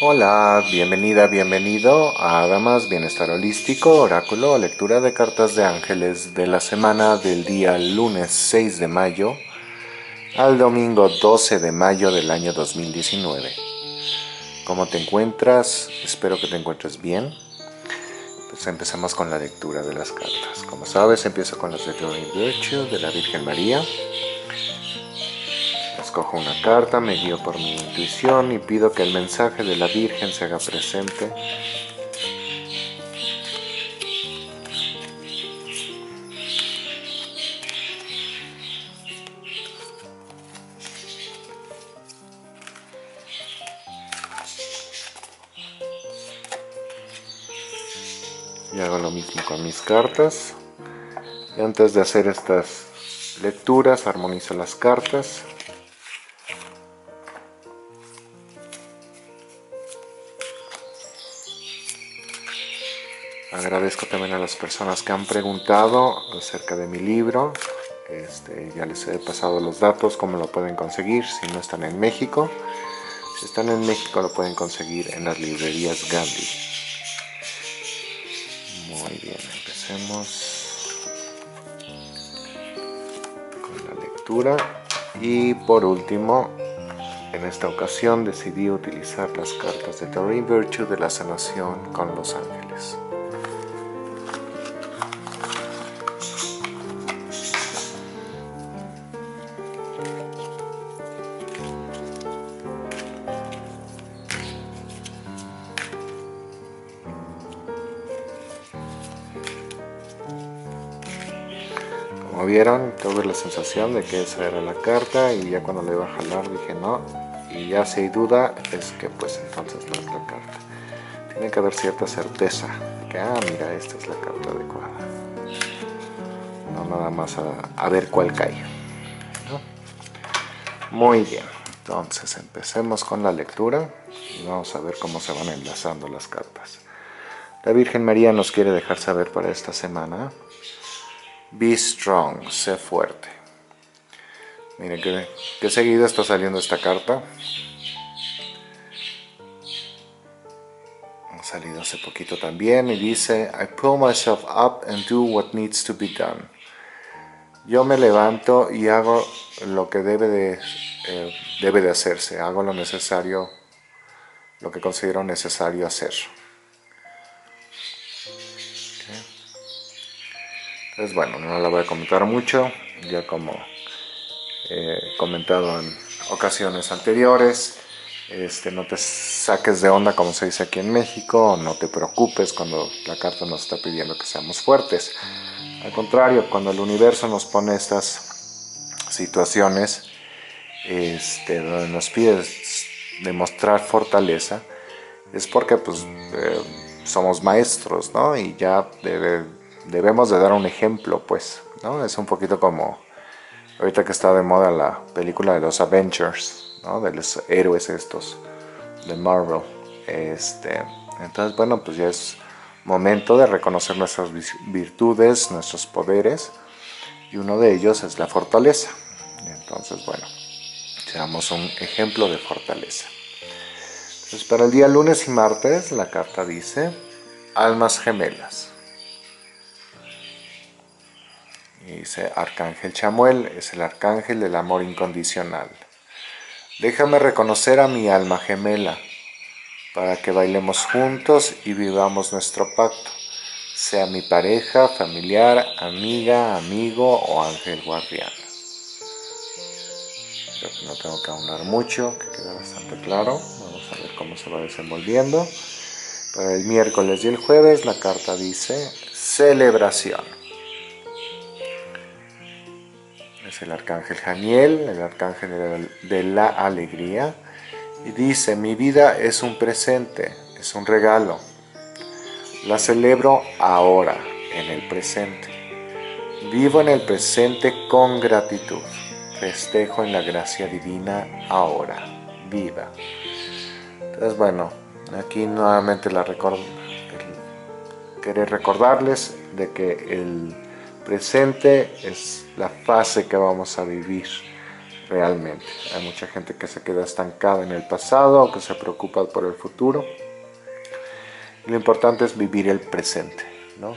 Hola, bienvenida, bienvenido a Damas Bienestar Holístico, Oráculo, lectura de cartas de ángeles de la semana del día lunes 6 de mayo al domingo 12 de mayo del año 2019. ¿Cómo te encuentras? Espero que te encuentres bien. Pues empezamos con la lectura de las cartas. Como sabes, empiezo con las de Divine Virtue de la Virgen María. Escojo una carta, me guío por mi intuición y pido que el mensaje de la Virgen se haga presente. Y hago lo mismo con mis cartas. Y antes de hacer estas lecturas, armonizo las cartas. Agradezco también a las personas que han preguntado acerca de mi libro. Este, ya les he pasado los datos, cómo lo pueden conseguir si no están en México. Si están en México lo pueden conseguir en las librerías Gandhi. Muy bien, empecemos con la lectura. Y por último, en esta ocasión decidí utilizar las cartas de Doreen Virtue de la sanación con los ángeles. Vieron, tuve la sensación de que esa era la carta y ya cuando le iba a jalar dije no. Y ya si hay duda es que pues entonces no es la carta. Tiene que haber cierta certeza que, ah, mira, esta es la carta adecuada. No nada más a, ver cuál cae. Muy bien, entonces empecemos con la lectura y vamos a ver cómo se van enlazando las cartas. La Virgen María nos quiere dejar saber para esta semana Be strong, sé fuerte. Miren que, que seguida está saliendo esta carta. Ha salido hace poquito también y dice, I pull myself up and do what needs to be done. Yo me levanto y hago lo que debe de, eh, debe de hacerse, hago lo necesario, lo que considero necesario hacer. Entonces, bueno, no la voy a comentar mucho, ya como he comentado en ocasiones anteriores. Este, no te saques de onda como se dice aquí en México, no te preocupes cuando la carta nos está pidiendo que seamos fuertes. Al contrario, cuando el universo nos pone estas situaciones este, donde nos pide demostrar fortaleza, es porque pues eh, somos maestros, ¿no? Y ya debemos de dar un ejemplo, pues, ¿no? Es un poquito como ahorita que está de moda la película de los Avengers, ¿no? De los héroes estos de Marvel. Este, entonces, bueno, pues ya es momento de reconocer nuestras virtudes, nuestros poderes, y uno de ellos es la fortaleza. Entonces, bueno, seamos un ejemplo de fortaleza. Entonces, para el día lunes y martes, la carta dice almas gemelas. Dice Arcángel Chamuel, es el arcángel del amor incondicional. Déjame reconocer a mi alma gemela, para que bailemos juntos y vivamos nuestro pacto, sea mi pareja, familiar, amiga, amigo o ángel guardián. Creo que no tengo que ahondar mucho, que queda bastante claro. Vamos a ver cómo se va desenvolviendo. Para el miércoles y el jueves la carta dice celebración. El arcángel Janiel, el arcángel de la alegría, y dice, mi vida es un presente, es un regalo. La celebro ahora, en el presente. Vivo en el presente con gratitud. Festejo en la gracia divina ahora. Viva. Entonces, bueno, aquí nuevamente la record... querer recordarles de que el presente es la fase que vamos a vivir realmente. Hay mucha gente que se queda estancada en el pasado o que se preocupa por el futuro. lo importante es vivir el presente, ¿no?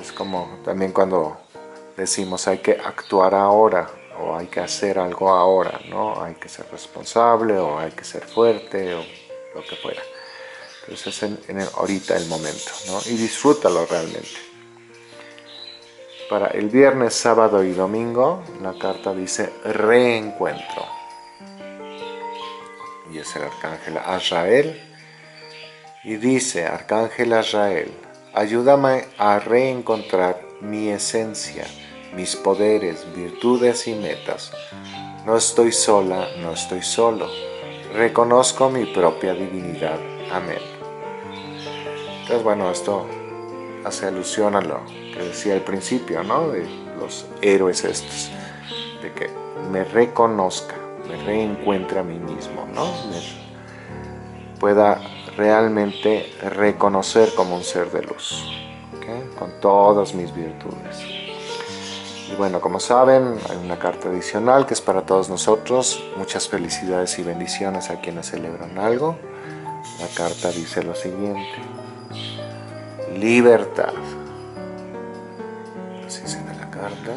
Es como también cuando decimos hay que actuar ahora o hay que hacer algo ahora, ¿no? Hay que ser responsable o hay que ser fuerte o lo que fuera. Entonces es en, ahorita el momento, ¿no? Y disfrútalo realmente. Para el viernes, sábado y domingo, la carta dice reencuentro. Y es el arcángel Azrael. Y dice, arcángel Azrael, ayúdame a reencontrar mi esencia, mis poderes, virtudes y metas. No estoy sola, no estoy solo. Reconozco mi propia divinidad. Amén. Entonces, bueno, esto hace alusión a lo decía al principio, ¿no? De los héroes estos. De que me reconozca, me reencuentre a mí mismo, ¿no? pueda realmente reconocer como un ser de luz, con todas mis virtudes. Y bueno, como saben, hay una carta adicional que es para todos nosotros. Muchas felicidades y bendiciones a quienes celebran algo. La carta dice lo siguiente. Libertad. Así se ve la carta.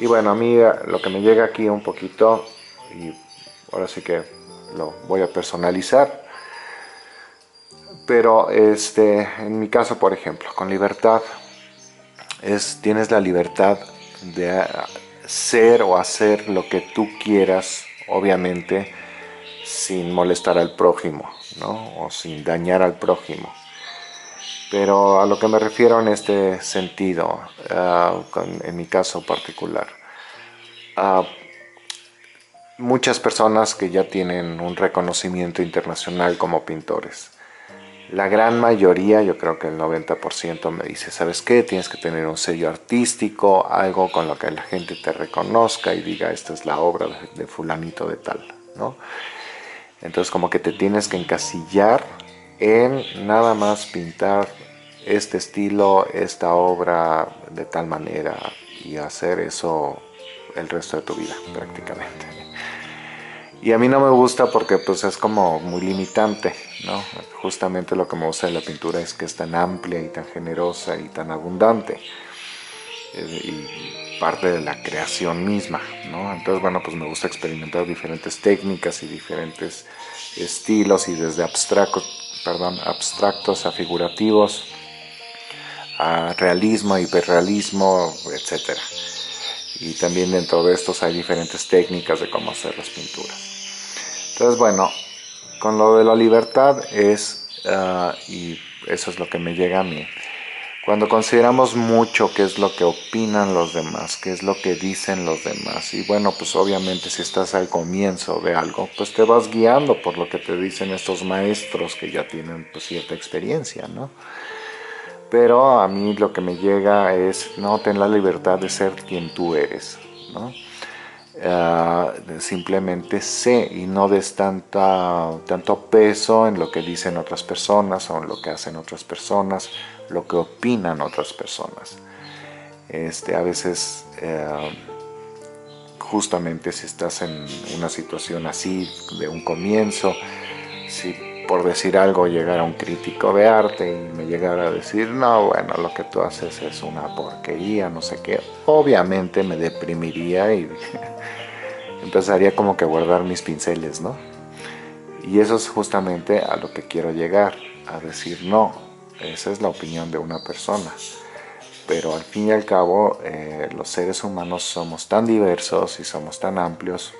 Y bueno, a mí eh, lo que me llega aquí un poquito, y ahora sí que lo voy a personalizar, pero este, en mi caso, por ejemplo, con libertad, es, tienes la libertad de ser o hacer lo que tú quieras, obviamente, sin molestar al prójimo, O sin dañar al prójimo. Pero a lo que me refiero en este sentido, ah, en mi caso particular, uh, muchas personas que ya tienen un reconocimiento internacional como pintores, la gran mayoría, yo creo que el 90% me dice, ¿sabes qué? Tienes que tener un sello artístico, algo con lo que la gente te reconozca y diga, esta es la obra de, fulanito de tal, ¿no? Entonces como que te tienes que encasillar en nada más pintar este estilo, esta obra de tal manera y hacer eso el resto de tu vida prácticamente. Y a mí no me gusta porque pues es como muy limitante, ¿no? Justamente lo que me gusta de la pintura es que es tan amplia y tan generosa y tan abundante. Eh, parte de la creación misma, ¿no? Entonces, bueno, pues me gusta experimentar diferentes técnicas y diferentes estilos y desde abstractos, perdón, abstractos a figurativos, a realismo, hiperrealismo, etcétera y también dentro de estos hay diferentes técnicas de cómo hacer las pinturas. Entonces, bueno, con lo de la libertad es, ah, y eso es lo que me llega a mí, cuando consideramos mucho qué es lo que opinan los demás, qué es lo que dicen los demás, y bueno, pues obviamente si estás al comienzo de algo, pues te vas guiando por lo que te dicen estos maestros que ya tienen pues, cierta experiencia, ¿no? Pero a mí lo que me llega es, no, ten la libertad de ser quien tú eres, ¿no? Ah, simplemente sé y no des tanta, tanto peso en lo que dicen otras personas o en lo que hacen otras personas, lo que opinan otras personas. Este, a veces, eh, justamente si estás en una situación así de un comienzo, si por decir algo llegara un crítico de arte y me llegara a decir, no, bueno, lo que tú haces es una porquería, no sé qué, obviamente me deprimiría y empezaría como que a guardar mis pinceles, ¿no? Y eso es justamente a lo que quiero llegar, a decir no, esa es la opinión de una persona. Pero al fin y al cabo, eh, los seres humanos somos tan diversos y somos tan amplios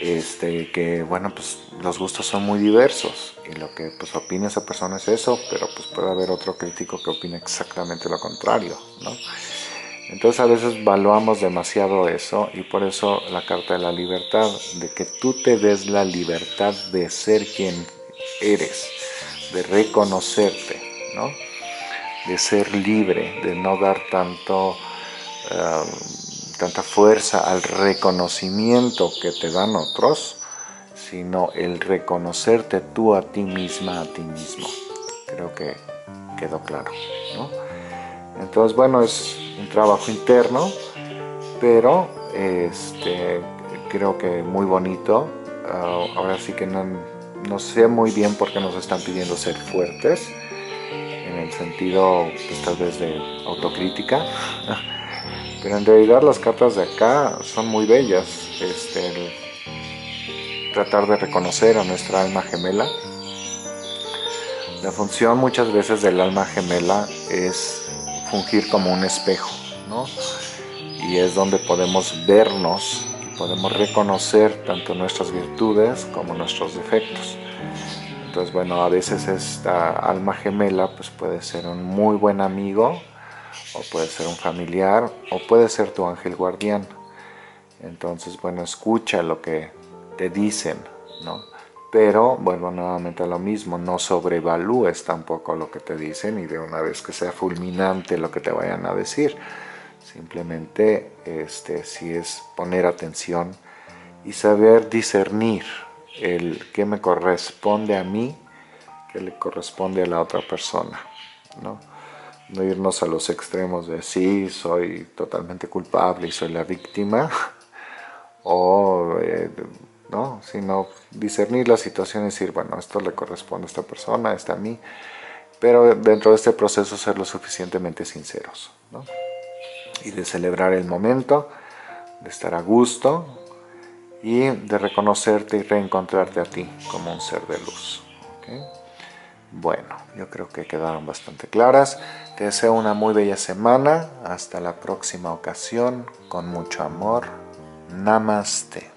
este, que bueno, pues los gustos son muy diversos y lo que pues opina esa persona es eso, pero pues puede haber otro crítico que opine exactamente lo contrario, ¿no? Entonces a veces valuamos demasiado eso y por eso la carta de la libertad, de que tú te des la libertad de ser quien eres, de reconocerte, ¿no? de ser libre, de no dar tanto, um, tanta fuerza al reconocimiento que te dan otros, sino el reconocerte tú a ti misma, a ti mismo. Creo que quedó claro. Entonces, bueno, es un trabajo interno, pero este, creo que muy bonito. Ah, ahora sí que no, no sé muy bien por qué nos están pidiendo ser fuertes, en el sentido pues, tal vez de autocrítica. Pero en realidad las cartas de acá son muy bellas. Este, tratar de reconocer a nuestra alma gemela. La función muchas veces del alma gemela es fungir como un espejo, ¿no? Y es donde podemos vernos podemos reconocer tanto nuestras virtudes como nuestros defectos. Entonces, bueno, a veces esta alma gemela pues puede ser un muy buen amigo o puede ser un familiar o puede ser tu ángel guardián. Entonces, bueno, escucha lo que te dicen, ¿no? Pero vuelvo nuevamente a lo mismo, no sobrevalúes tampoco lo que te dicen y de una vez que sea fulminante lo que te vayan a decir. Simplemente este, si es poner atención y saber discernir el que me corresponde a mí, que le corresponde a la otra persona. ¿no? no irnos a los extremos de sí, soy totalmente culpable y soy la víctima, o eh, ¿no? Sino discernir la situación y decir, bueno, esto le corresponde a esta persona, esta a mí, pero dentro de este proceso ser lo suficientemente sinceros. Y de celebrar el momento, de estar a gusto y de reconocerte y reencontrarte a ti como un ser de luz. Bueno, yo creo que quedaron bastante claras. Te deseo una muy bella semana. Hasta la próxima ocasión. Con mucho amor. Namaste.